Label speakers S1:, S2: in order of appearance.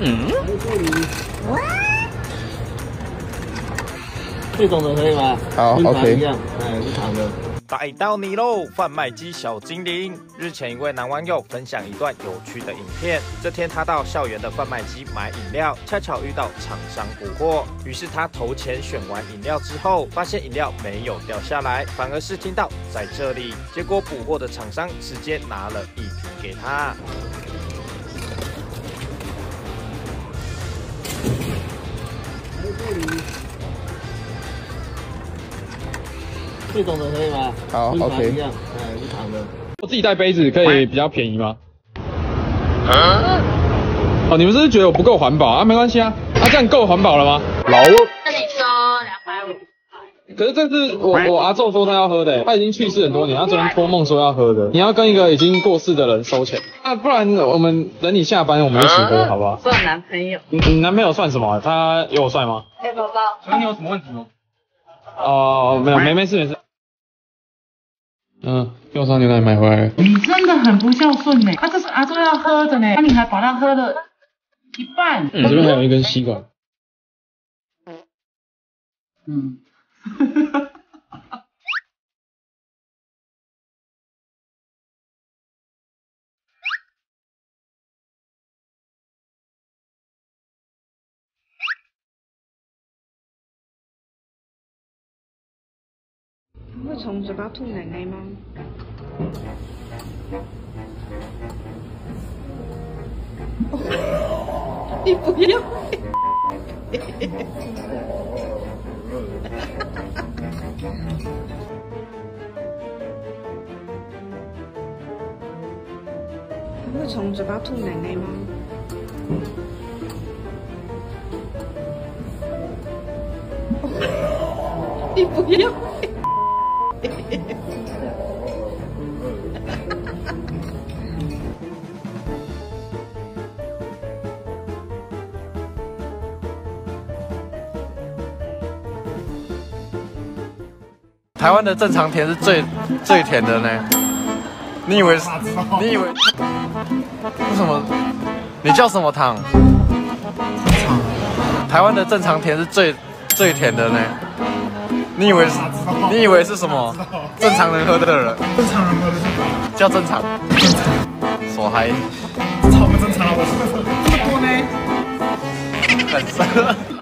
S1: 嗯？这种的可以吗？
S2: 好，OK。
S1: 一样，哎，是长的。
S3: 逮到你喽！贩卖机小精灵。日前，一位男网友分享一段有趣的影片。这天，他到校园的贩卖机买饮料，恰巧遇到厂商补货，于是他投钱选完饮料之后，发现饮料没有掉下来，反而是听到在这里。结果补货的厂商直接拿了一瓶给他。
S1: 这种的可以吗？
S2: 好，OK。
S1: 一样，哎，是长的。
S4: 我自己带杯子可以比较便宜吗？哦，你们是不是觉得我不够环保啊？没关系啊，啊这样够环保了吗？老
S5: 这里收两百五。
S4: 可是这是我我阿昼说他要喝的，他已经去世很多年，他昨天托梦说要喝的。你要跟一个已经过世的人收钱，那不然我们等你下班，我们一起喝好不好？
S5: 我男朋友。
S4: 你你男朋友算什么？他有我帅吗？
S5: 哎，宝宝。
S4: 那你有什么问题吗？哦，没有，没没事没事。嗯，用上牛奶买回来。
S6: 你真的很不孝顺呢！啊，这是阿周要喝的呢，那你还把它喝了一半。
S4: 你这边还有一根吸管。
S6: 嗯。
S7: 会从嘴巴吐奶奶吗？你不要！会从嘴巴吐奶奶吗？你不要！
S3: 台湾的正常甜是最最甜的呢？你以为是？你以为？为什么？你叫什么糖？台湾的正常甜是最最甜的呢？你以为是？你以为是什么？正常人喝的人？
S8: 正常人喝的是
S3: 叫正常？
S8: 正常。
S3: 说还？
S8: 超不正常，我是这么多呢？
S3: 很深。